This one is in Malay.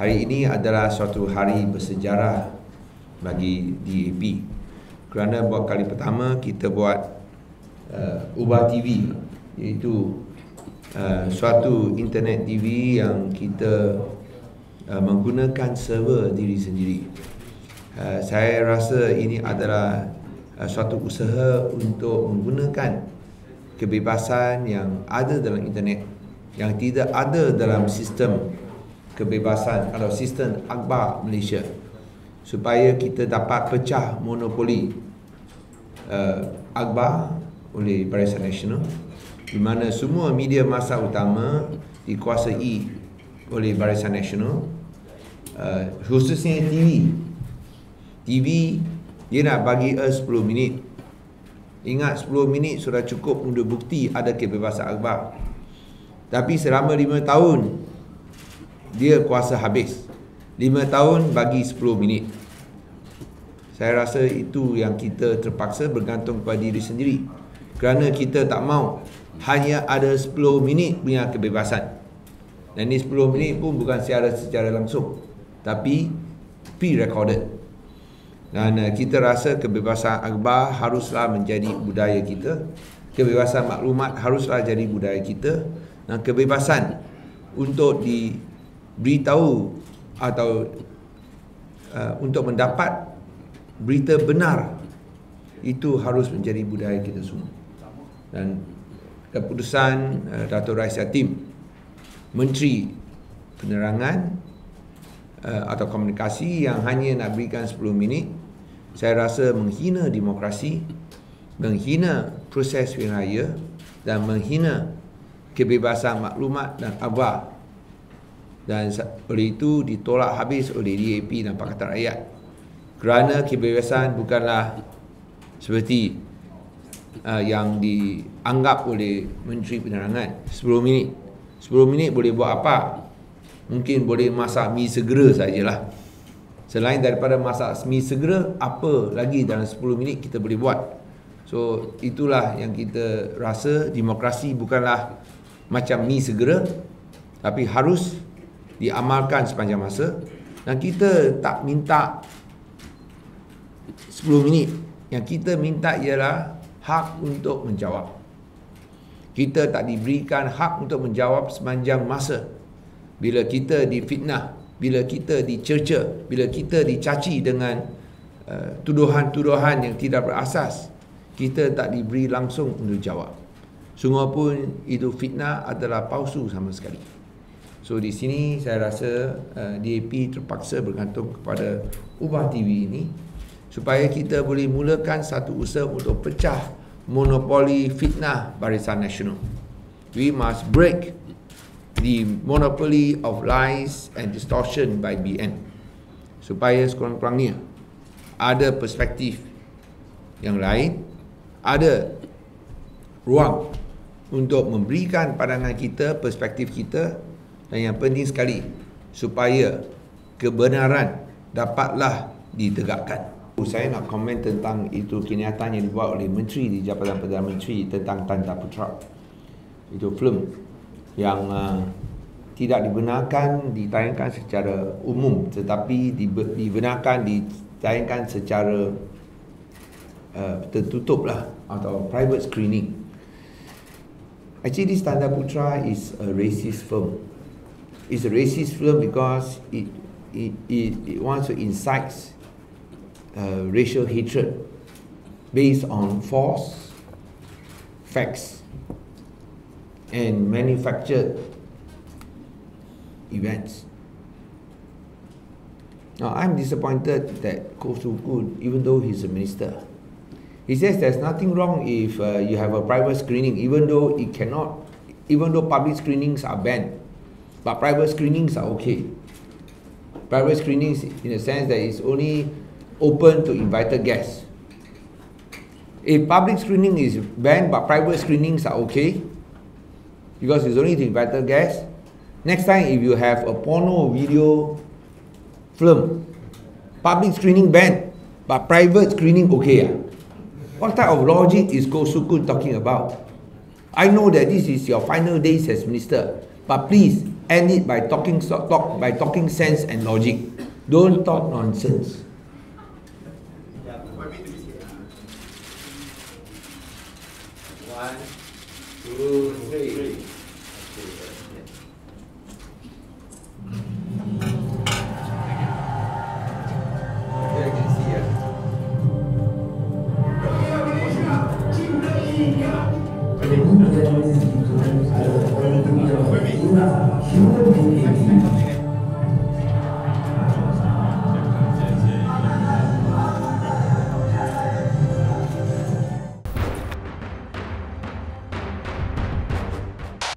hari ini adalah suatu hari bersejarah bagi DAP kerana buat kali pertama kita buat uh, Ubah TV iaitu uh, suatu internet TV yang kita uh, menggunakan server diri sendiri. Uh, saya rasa ini adalah uh, suatu usaha untuk menggunakan kebebasan yang ada dalam internet yang tidak ada dalam sistem kebebasan atau sistem akhbar Malaysia supaya kita dapat pecah monopoli uh, akhbar oleh Barisan Nasional di mana semua media masa utama dikuasai oleh Barisan Nasional uh, khususnya TV TV dia nak bagi us 10 minit. Ingat 10 minit sudah cukup untuk bukti ada kebebasan akhbar tapi selama 5 tahun dia kuasa habis. 5 tahun bagi 10 minit. Saya rasa itu yang kita terpaksa bergantung kepada diri sendiri. Kerana kita tak mau hanya ada 10 minit punya kebebasan. Dan ni 10 minit pun bukan secara secara langsung tapi pre-recorded. Dan uh, kita rasa kebebasan akhbar haruslah menjadi budaya kita. Kebebasan maklumat haruslah jadi budaya kita. Dan kebebasan untuk di beritahu atau uh, untuk mendapat berita benar itu harus menjadi budaya kita semua. Dan keputusan uh, Dato' Rais Yatim Menteri Penerangan uh, atau Komunikasi yang hanya nak berikan 10 minit saya rasa menghina demokrasi menghina proses raya dan menghina kebebasan maklumat dan akhbar dan oleh itu ditolak habis oleh DAP dan Pakatan Rakyat. Kerana kebebasan bukanlah seperti uh, yang dianggap oleh Menteri Penerangan. 10 minit. 10 minit boleh buat apa? Mungkin boleh masak mi segera sajalah. Selain daripada masak mi segera apa lagi dalam 10 minit kita boleh buat? So itulah yang kita rasa demokrasi bukanlah macam mi segera tapi harus diamalkan sepanjang masa dan kita tak minta 10 minit. Yang kita minta ialah hak untuk menjawab. Kita tak diberikan hak untuk menjawab sepanjang masa. Bila kita difitnah bila kita dicerca bila kita dicaci dengan uh, tuduhan-tuduhan yang tidak berasas kita tak diberi langsung untuk jawab. Semua pun itu fitnah adalah palsu sama sekali So di sini saya rasa uh, DAP terpaksa bergantung kepada Ubah TV ini supaya kita boleh mulakan satu usaha untuk pecah monopoli fitnah Barisan Nasional. We must break the monopoly of lies and distortion by BN supaya sekurang-kurangnya ada perspektif yang lain, ada ruang untuk memberikan pandangan kita, perspektif kita dan yang penting sekali supaya kebenaran dapatlah ditegakkan. Saya nak komen tentang itu kenyataan yang dibuat oleh Menteri di Jabatan Perdana Menteri tentang Tanda Putra. Itu film yang uh, tidak dibenarkan ditayangkan secara umum tetapi dibenarkan ditayangkan secara uh, tertutup lah atau private screening. Actually, Tanda Putra is a racist film it's a racist film because it it, it, it wants to incite uh, racial hatred based on false facts and manufactured events. Now, I'm disappointed that Koh even though he's a minister, he says there's nothing wrong if uh, you have a private screening, even though it cannot, even though public screenings are banned. But private screenings are okay. Private screenings in the sense that it's only open to invited guests. If public screening is banned but private screenings are okay, because it's only to invited guests, next time if you have a porno video film, public screening banned but private screening okay. Ah? What type of logic is Go Sukun talking about? I know that this is your final days as minister, but please end it by talking talk by talking sense and logic. Don't talk nonsense. One, two, three. Okay, I